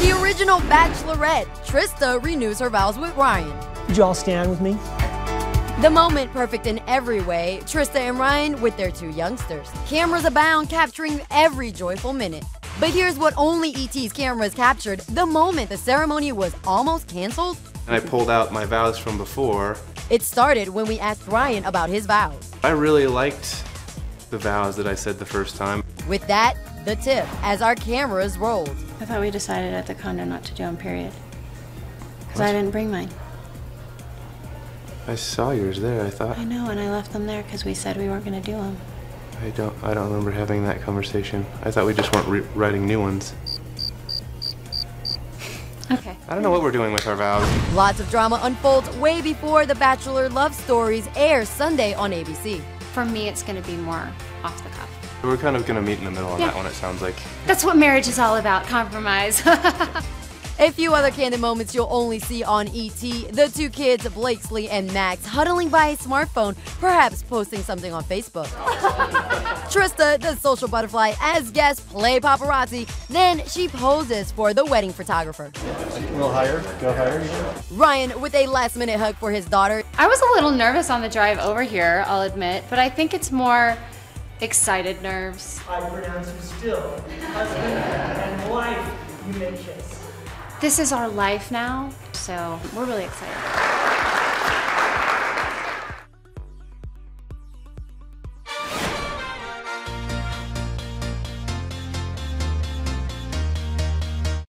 The original Bachelorette, Trista renews her vows with Ryan. Would you all stand with me? The moment perfect in every way, Trista and Ryan with their two youngsters. Cameras abound, capturing every joyful minute. But here's what only ET's cameras captured the moment the ceremony was almost canceled. And I pulled out my vows from before. It started when we asked Ryan about his vows. I really liked the vows that I said the first time. With that, the tip as our cameras rolled. I thought we decided at the condo not to do them, period. Because I didn't bring mine. I saw yours there, I thought. I know, and I left them there because we said we weren't going to do them. I don't I don't remember having that conversation. I thought we just weren't re- writing new ones. Okay. I don't know what we're doing with our vows. Lots of drama unfolds way before The Bachelor Love Stories airs Sunday on ABC. For me, it's going to be more off the cuff. We're kind of gonna meet in the middle on Yeah. that one, it sounds like. That's what marriage is all about compromise. A few other candid moments you'll only see on ET. The two kids, Blakesley and Max, huddling by a smartphone, perhaps posting something on Facebook. Trista, the social butterfly, as guest play paparazzi. Then she poses for the wedding photographer. A little higher. Go higher. Ryan with a last minute hug for his daughter. I was a little nervous on the drive over here, I'll admit, but I think it's more excited nerves. I pronounce you still husband and wife. You may kiss. This is our life now, so we're really excited.